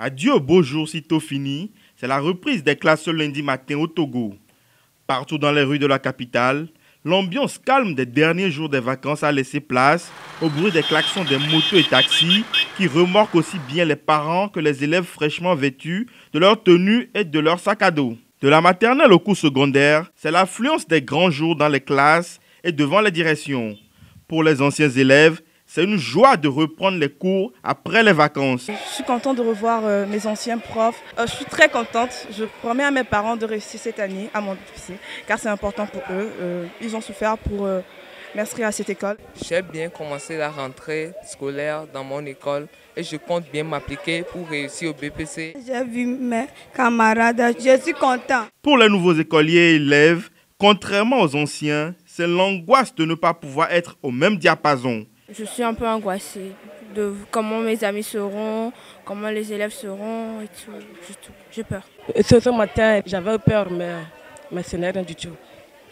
Adieu au beau jour sitôt fini, c'est la reprise des classes ce lundi matin au Togo. Partout dans les rues de la capitale, l'ambiance calme des derniers jours des vacances a laissé place au bruit des klaxons des motos et taxis qui remorquent aussi bien les parents que les élèves fraîchement vêtus de leur tenue et de leur sac à dos. De la maternelle au cours secondaire, c'est l'affluence des grands jours dans les classes et devant les directions. Pour les anciens élèves, c'est une joie de reprendre les cours après les vacances. Je suis contente de revoir euh, mes anciens profs. Euh, je suis très contente. Je promets à mes parents de réussir cette année à mon lycée, car c'est important pour eux. Euh, ils ont souffert pour m'inscrire à cette école. J'ai bien commencé la rentrée scolaire dans mon école et je compte bien m'appliquer pour réussir au BPC. J'ai vu mes camarades, je suis content. Pour les nouveaux écoliers et élèves, contrairement aux anciens, c'est l'angoisse de ne pas pouvoir être au même diapason. Je suis un peu angoissée de comment mes amis seront, comment les élèves seront et tout. J'ai peur. Ce, matin, j'avais peur, mais, mais ce n'est rien du tout.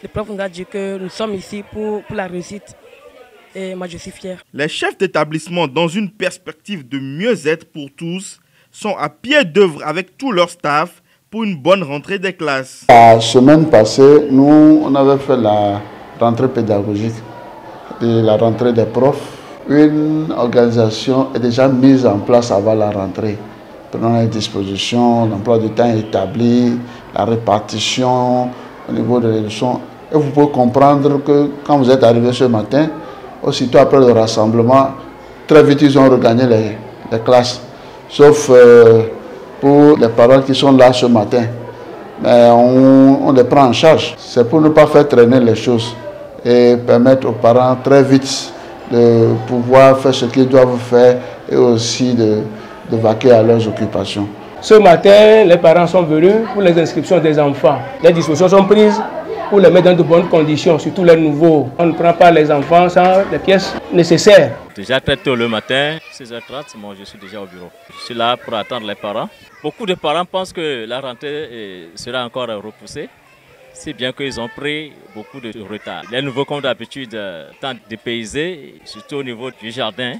Le prof nous a dit que nous sommes ici pour, pour la réussite. Et moi, je suis fier. Les chefs d'établissement, dans une perspective de mieux-être pour tous, sont à pied d'œuvre avec tout leur staff pour une bonne rentrée des classes. La semaine passée, nous, on avait fait la rentrée pédagogique de la rentrée des profs, une organisation est déjà mise en place avant la rentrée. Prenons les dispositions, l'emploi du temps établi, la répartition au niveau de leçons. Et vous pouvez comprendre que quand vous êtes arrivé ce matin, aussitôt après le rassemblement, très vite ils ont regagné les, classes. Sauf euh, pour les parents qui sont là ce matin. Mais on les prend en charge. C'est pour ne pas faire traîner les choses et permettre aux parents très vite de pouvoir faire ce qu'ils doivent faire et aussi de, de vaquer à leurs occupations. Ce matin, les parents sont venus pour les inscriptions des enfants. Les dispositions sont prises pour les mettre dans de bonnes conditions, surtout les nouveaux. On ne prend pas les enfants sans les pièces nécessaires. Déjà très tôt le matin, 6h30, moi je suis déjà au bureau. Je suis là pour attendre les parents. Beaucoup de parents pensent que la rentrée sera encore repoussée c'est bien qu'ils ont pris beaucoup de retard. Les nouveaux, comme d'habitude, euh, tant dépaysés, surtout au niveau du jardin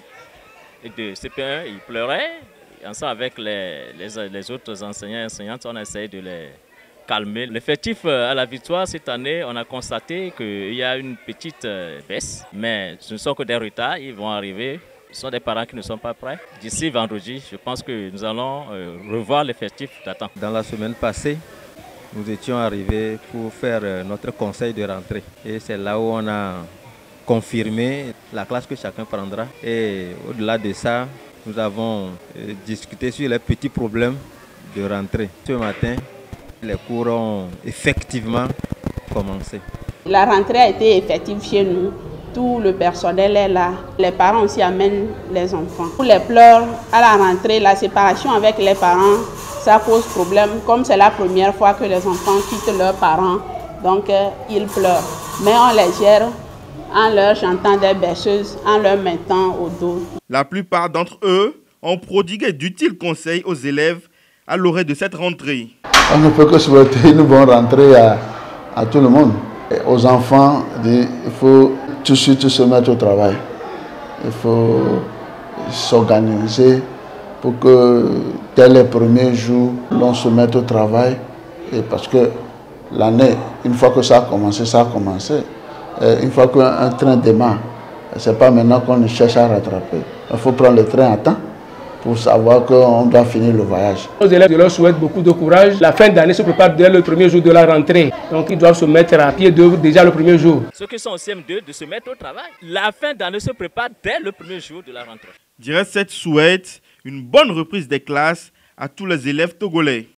et de CP1, ils pleuraient. Ensemble avec les, autres enseignants et enseignantes, on essayé de les calmer. L'effectif euh, à la victoire cette année, on a constaté qu'il y a une petite euh, baisse, mais ce ne sont que des retards, ils vont arriver. Ce sont des parents qui ne sont pas prêts. D'ici vendredi, je pense que nous allons revoir l'effectif d'attente. Dans la semaine passée, nous étions arrivés pour faire euh, notre conseil de rentrée. Et c'est là où on a confirmé la classe que chacun prendra. Et au-delà de ça, nous avons euh, discuté sur les petits problèmes de rentrée. Ce matin, les cours ont effectivement commencé. La rentrée a été effective chez nous. Tout le personnel est là. Les parents aussi amènent les enfants. Pour les pleurs à la rentrée, la séparation avec les parents ça pose problème. Comme c'est la première fois que les enfants quittent leurs parents, donc euh, ils pleurent. Mais on les gère en leur chantant des berceuses, en leur mettant au dos. La plupart d'entre eux ont prodigué d'utiles conseils aux élèves à l'orée de cette rentrée. On ne peut que souhaiter une bonne rentrée à, à tout le monde. Et aux enfants, il faut tout de suite se mettre au travail. Il faut s'organiser pour que dès les premiers jours, l'on se mette au travail. Et parce que l'année, une fois que ça a commencé, ça a commencé. une fois qu'un train démarre, ce n'est pas maintenant qu'on cherche à rattraper. Il faut prendre le train à temps pour savoir qu'on doit finir le voyage. Aux élèves, je leur souhaite beaucoup de courage. La fin d'année se prépare dès le premier jour de la rentrée. Donc ils doivent se mettre à pied d'œuvre déjà le premier jour. Ceux qui sont au CM2 de se mettre au travail. La fin d'année se prépare dès le premier jour de la rentrée. Dirait cette souhaite une bonne reprise des classes à tous les élèves togolais.